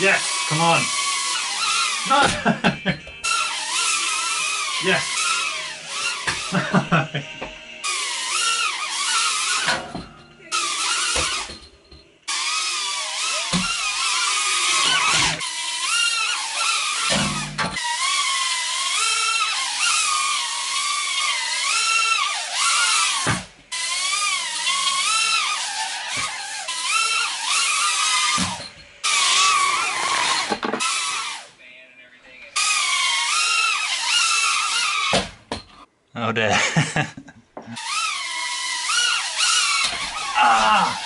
Yes, come on. No. yes. Oh, dear! ah!